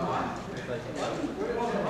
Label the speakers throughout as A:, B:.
A: 감사합니다.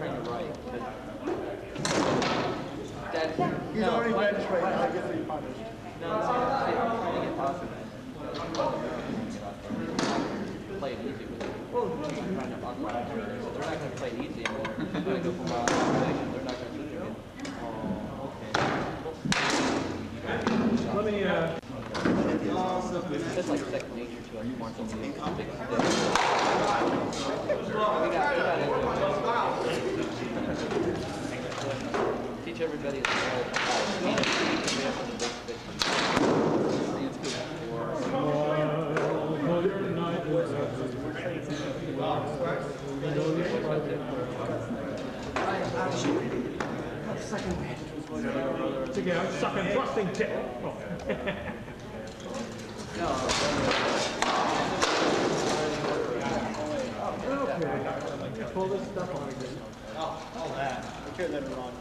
A: trying to write. But He's no, already been trained, I guess he punished. No,
B: stuff on again.
A: Oh, all that. Okay, never mind.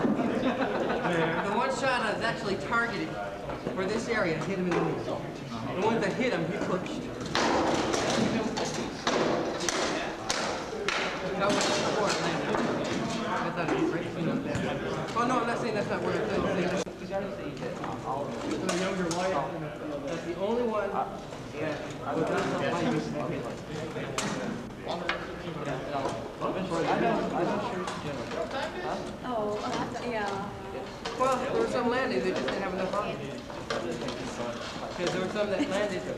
C: The one shot I was actually targeted for this area, hit him in the knee. The ones that hit him, he pushed. That was before. I thought it was know. Oh, no, I'm not saying that's not it's. I'm the younger wife. That's the only one that was not so light.
A: Oh, uh, yeah.
C: Well, there were some landed, they just didn't have enough on it. Because there were some that landed that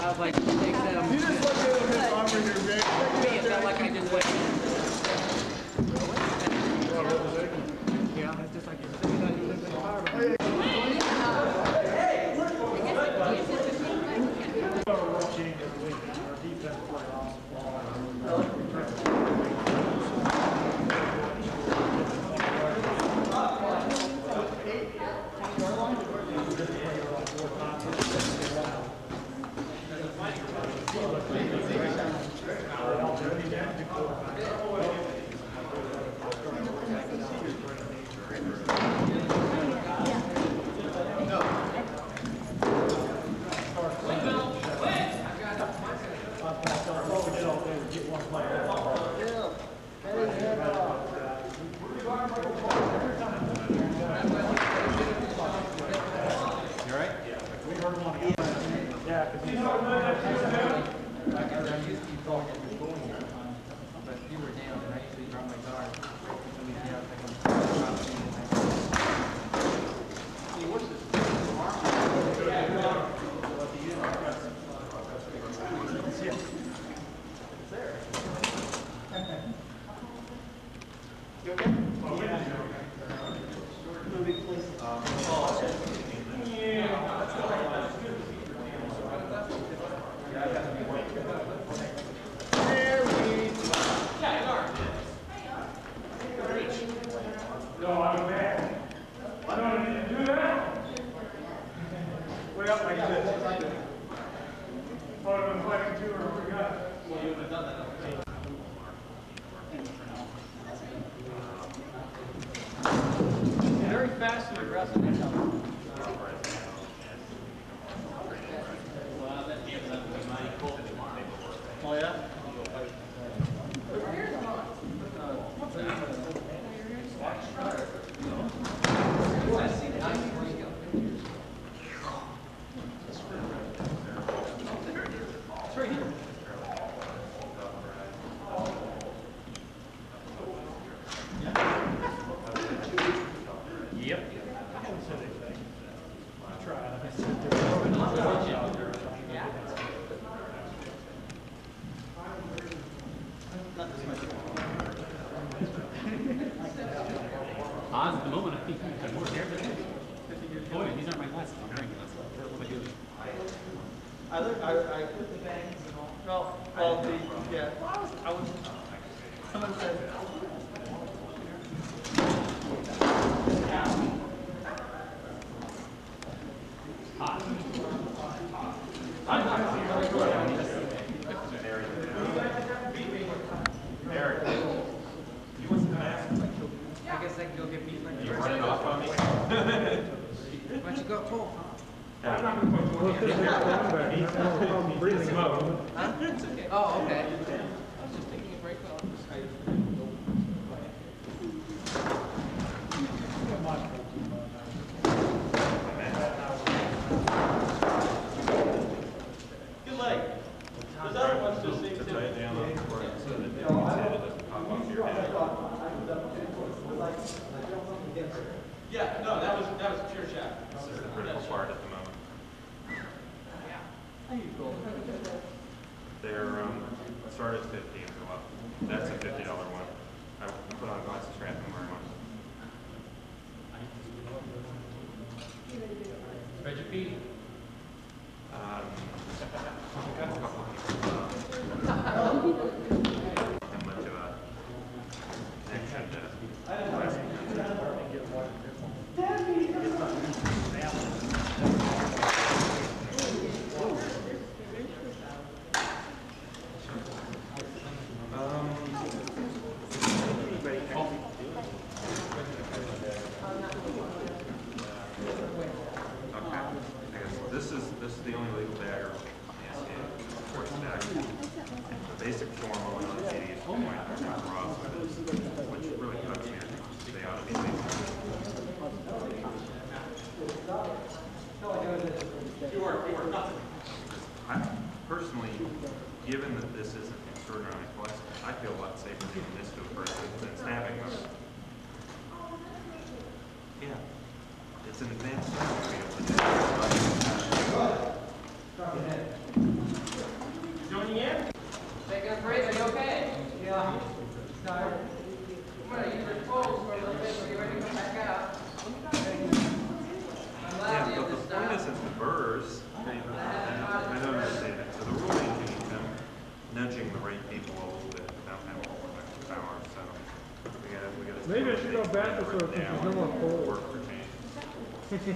C: I was like, take that, I'm. You just look at him offering your Me, it felt like I just went. Yeah, it's just like you're sitting on your power.
D: Very
E: Do what?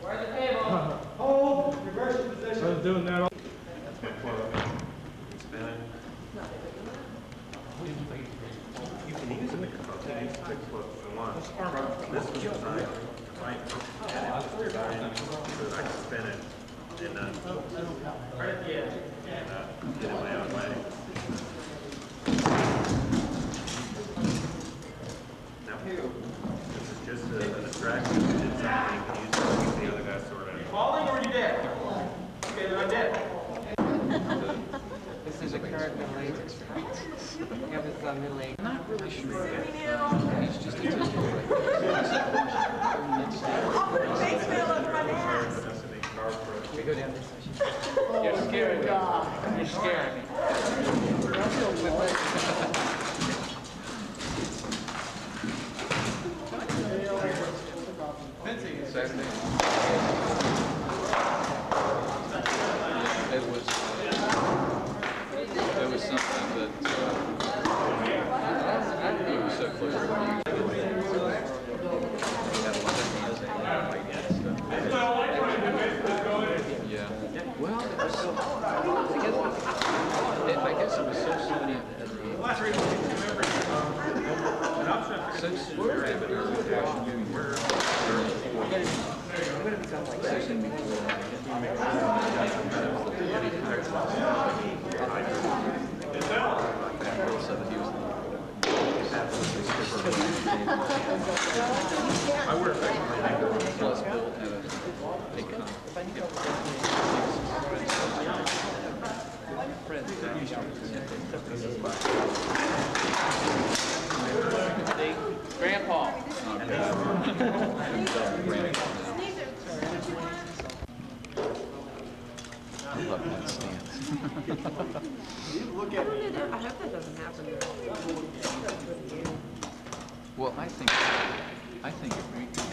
D: Where's the
C: table? Hold! Reverse your
D: position. I
B: was doing that all.
D: That's my quote. You can use it. This was designed. Right. Spin it and uh,
C: yeah.
F: and uh, did uh, it
D: my
F: own way.
C: Grandpa.
F: I love that stance.
G: I hope that doesn't happen.
F: Well, I think, I think if we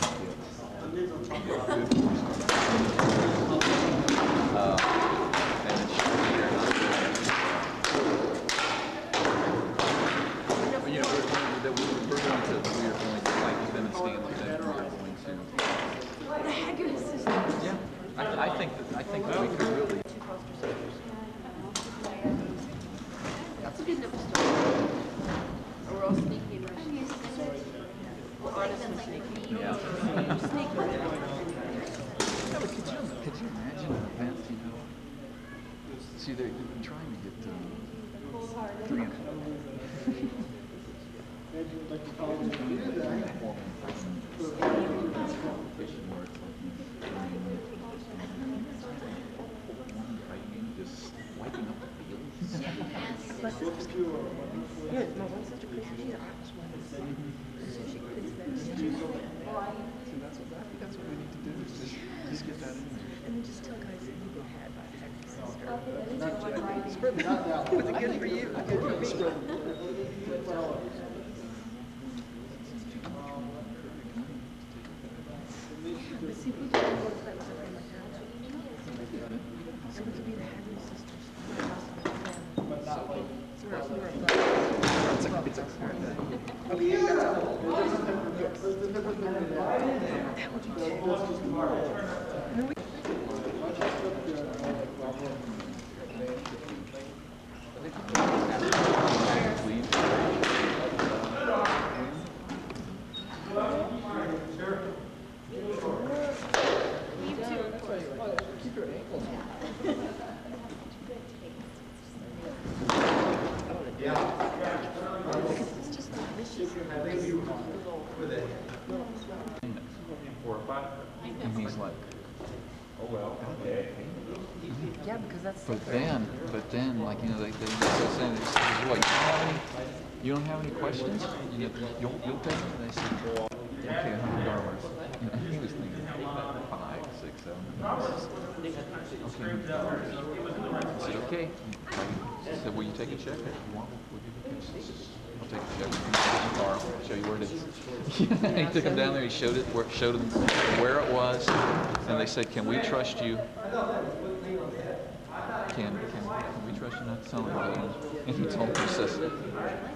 F: you'll pay? And they said, okay, hundred dollars. You he was thinking five, six, seven. Okay, $100. I said, okay. He said, will you take a check? If you want, we'll give you. I'll take a check. The I'll show you where it is. he took him down there, he showed it, where, showed him where it was, and they said, can we trust you? Can, can, can we trust you not to sell it? And he told me, says,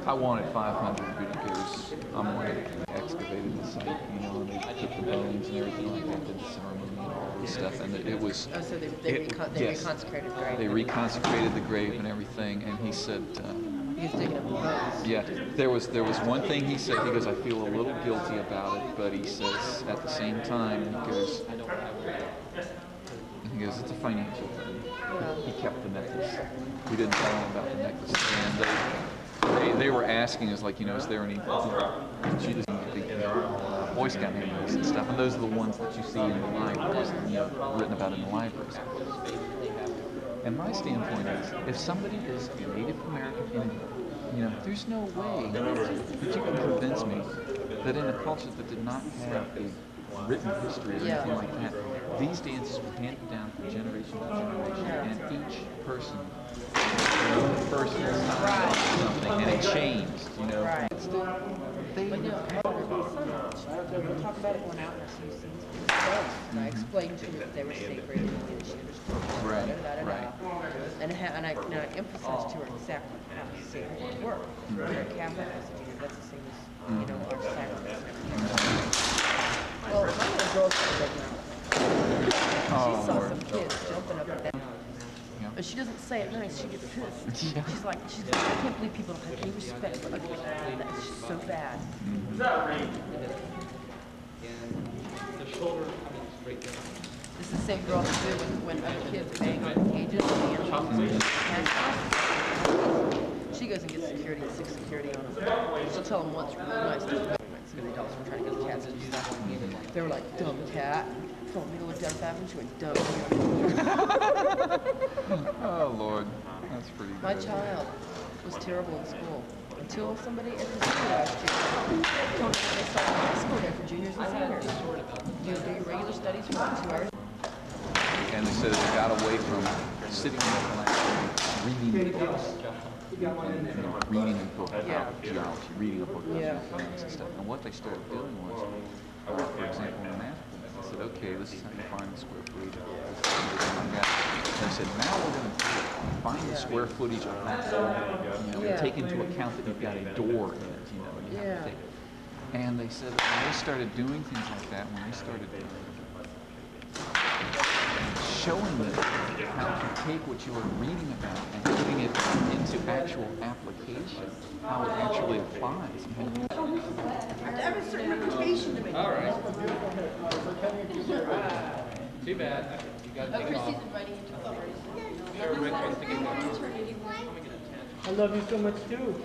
F: I wanted five hundred because I'm one that excavated the site, you know, and they took the bones and everything like that, did the ceremony and all this stuff, and it was.
G: Oh, so they, they
F: it-
G: recon, they
F: yes.
G: reconsecrated the grave.
F: They reconsecrated the grave and everything, and he said, uh,
G: He was digging up the
F: yeah, there was there was one thing he said. He goes, I feel a little guilty about it, but he says at the same time, he goes, he goes, it's a financial thing. He kept the necklace. We didn't tell him about the necklace, and they they, they were asking us like, you know, is there any doesn't the, the Boy Scout and stuff, and those are the ones that you see in the libraries, you know, written about in the libraries. And my standpoint is, if somebody is a Native American Indian, you know, there's no way that you can convince me that in a culture that did not have a written history or anything like that, these dances were handed down from generation to generation, and each person, you know, the person was something, and it changed, you know.
G: Right. I it the explained to her that they were sacred and that she understood.
F: Right, right.
G: And, and I, emphasized to her exactly how sacred they were. We're a Catholic, I said, that's the same as, you know, our sacraments. Well, girl's got a red mouth. She
F: Oh,
G: saw some kids jumping up and down.
F: Yeah.
G: But she doesn't say it nice. She gets pissed.
F: Yeah.
G: She's like, she's like, I can't believe people don't have any respect for other people. That's just so bad. It's the same girl that did when, when other kids bang on the cages and animals. And she goes and gets security, and six security on them. She'll tell them once, really nice, because they tell us we're trying to get the cats to do stuff. They were like, dumb cat. Told me to look down at that she went, dumb.
F: Oh Lord, that's pretty
G: My
F: good.
G: child was terrible in school until somebody at the school last year told me they started high school there for juniors and seniors. Do, do your regular studies for like two hours.
F: And they said they got away from sitting in the class, reading books. You know, reading a book
G: Yeah.
F: about geology, reading a book about
G: Yeah.
F: geophysics and stuff. And what they started doing was, uh, for example, in math, they said, okay, this is how you find the square footage of this, everything like that. And they said, now we're going to find the square footage of that you know,
G: Yeah.
F: and take into account that you've got a door in it, you know, and you have
G: Yeah.
F: to take and they said when they started doing things like that, when they started showing them how to take what you were reading about and putting it into actual application, how it actually applies. and how you-
G: I have a certain reputation to make.
A: All right. Too bad. You gotta take it off.
B: I love you so much too.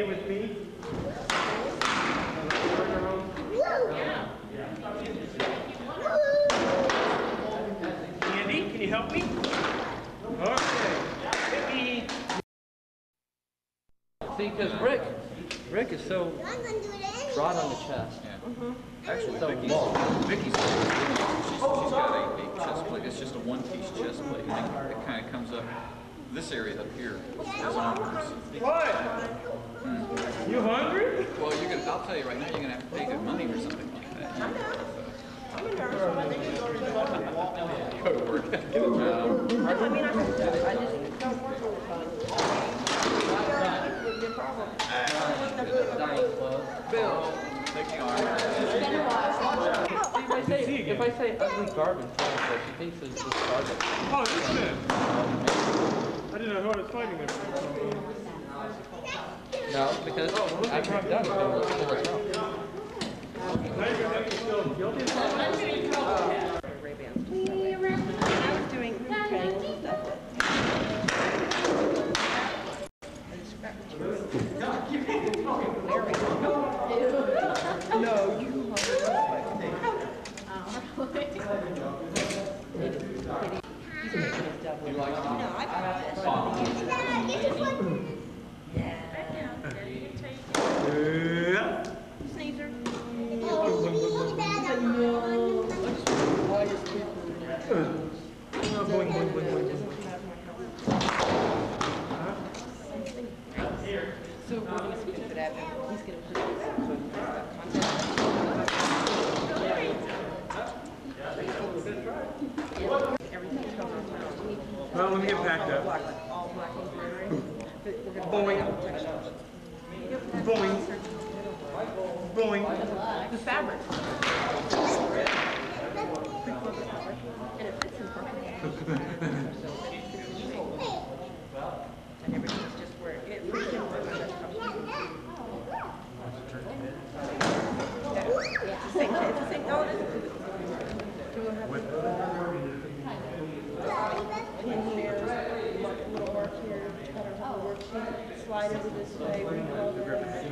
B: You want to leave Andy with me? Andy, can you help me? Okay. Hit.
C: See, because Rick, Rick is so broad on the chest. Mm-hmm.
F: Actually,
C: So
F: Vicky's,
C: long.
F: Vicky's, she's, she's got a, oh, a chest plate. It's just a one-piece chest plate. And then it kind of comes up, this area up here is arms.
B: What? You hungry?
F: Well, you're gonna, I'll tell you right now, you're gonna have to pay good money or something like that.
G: I'm a nurse, so I think it's already working.
F: Go to work, get a job.
G: No, I mean, I have to, I just don't work all the time. Your problem.
F: Bill, take the arm.
C: If I say, if I say ugly garbage, she thinks it's just garbage.
B: Oh, this man. I didn't know who I was fighting with.
C: No, because after I'm done, then we'll see what's wrong.
B: Now you're gonna make me feel guilty?
G: Ray-Bans just that way. I was doing triangles and stuff, but. I just scrapped the two. There we go. No, you. He's making his double. No, I got this.
B: Yeah.
G: Sneezer.
B: Boing, boing, boing, boing.
G: So we're gonna switch it up, and he's gonna put it. Everything's going on now.
B: Well, let me get packed up.
G: Black, like all black embroidery. But we're gonna.
B: Boing. Boing. Boing.
G: The fabric.
B: And it fits in perfectly. And everything's just where it, we can work on that stuff. Yeah, It's the same, it's the same, no, it isn't. Do we have in there, mark, little mark here, cut our whole worksheet, slide over this way, we call.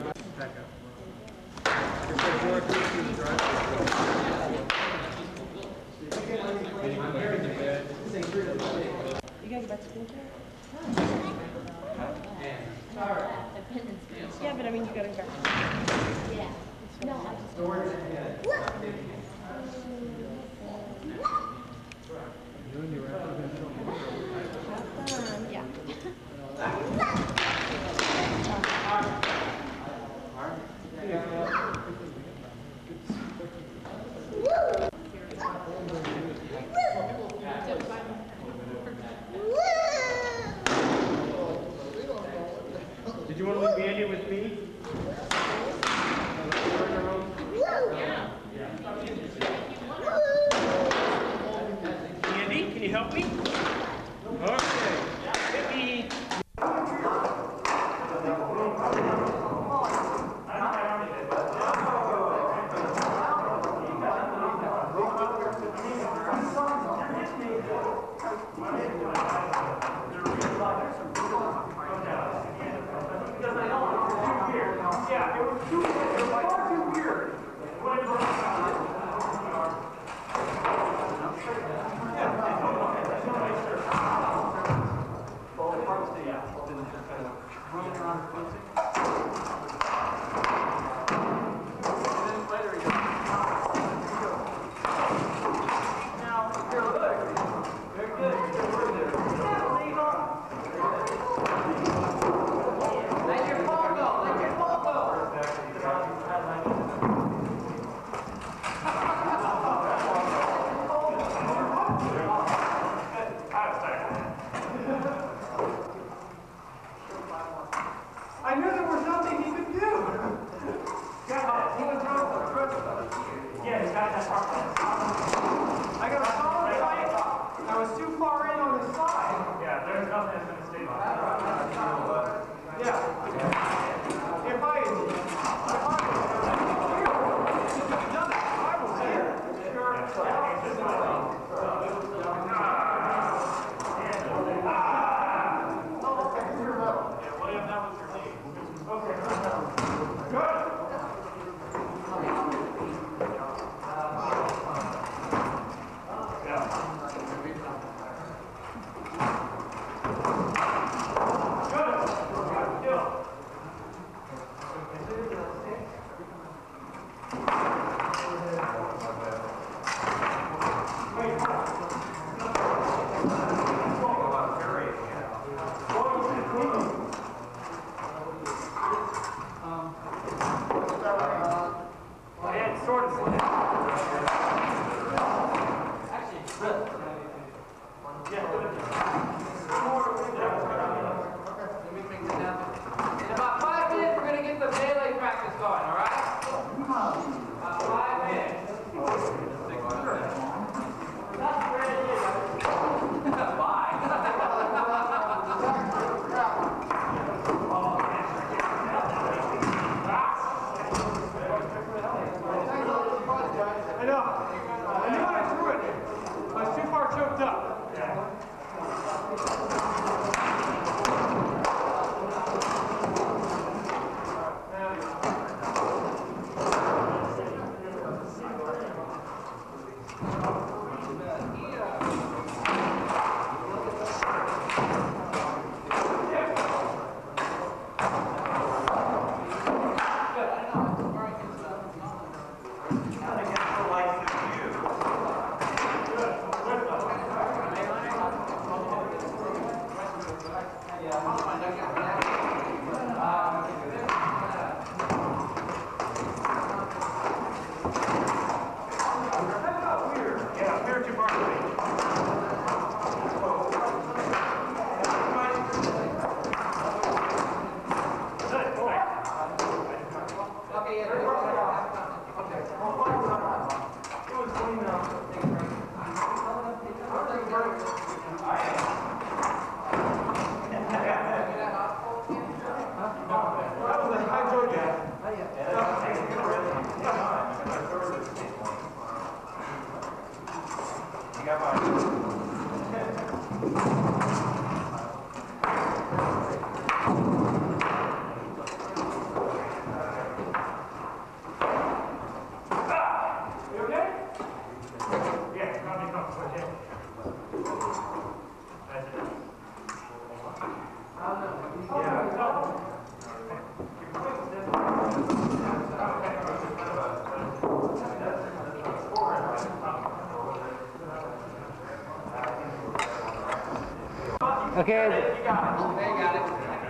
H: Okay.
C: They got it.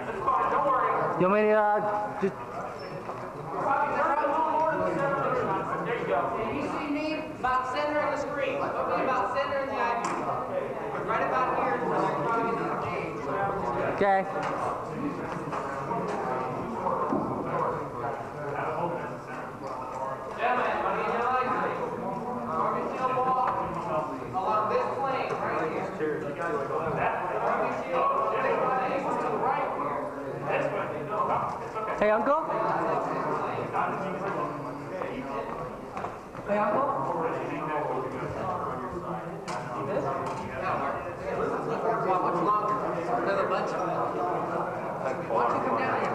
I: It's fine. Don't worry.
C: You want me to uh, just?
I: There you go.
C: You see me about center of the screen. Right about here is. Along this plane right here.
I: Hey, uncle?
C: Hey, uncle? Bunch of them. Come down here?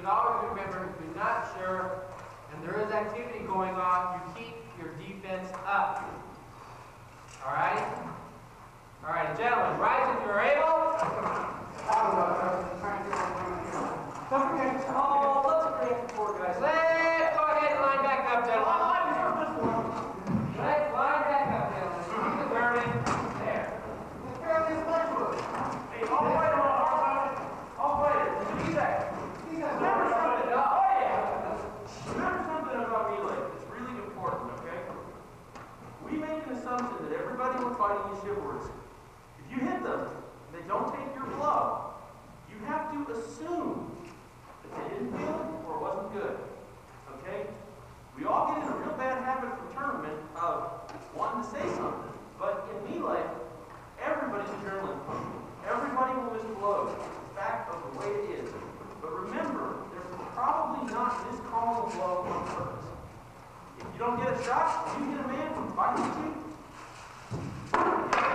C: Should always remember, if you're not sure and there is activity going on, you keep your defense up. All right? All right, gentlemen, rise if you're able.
I: Oh, let's agree for four guys.
C: Let's go ahead and line back up, gentlemen. Let's line back up, gentlemen. Keep the burden. There.
I: Hey, all the way to my heart, all the way. See that? Remember something, oh yeah. Remember something about melee, it's really important, okay? We make an assumption that everybody we're chivalrous. If you hit them, and they don't take your blow, you have to assume that they didn't feel it or it wasn't good, okay? We all get in a real bad habit from tournament of wanting to say something, but in melee, everybody's pumping. Everybody will miss blows. It's fact of the way it is. But remember, they're probably not this miscalling a blow on purpose. If you don't get a shot, you hit a man from fighting you.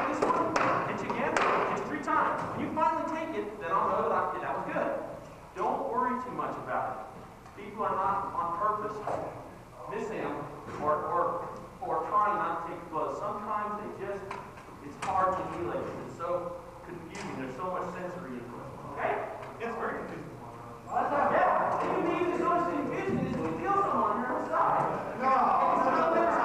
I: This one, you again, hit three times. When you finally take it, then I'll know that, I, that was good. Don't worry too much about it. People are not on purpose missing or, or, or trying not to take blows. Sometimes they just, it's hard to relay. It's so confusing. There's so much sensory input. Okay? It's very confusing. Yeah, it can be even so much confusion as we feel someone here inside. No.
C: Gentlemen,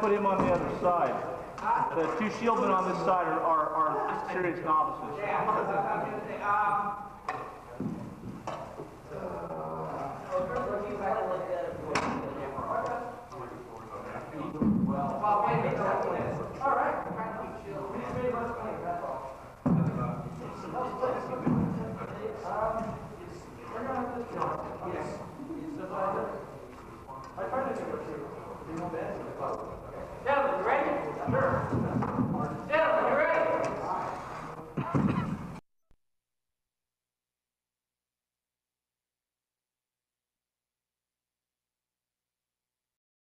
J: put him on the other side. The two shieldmen on this side are, are, are serious
C: non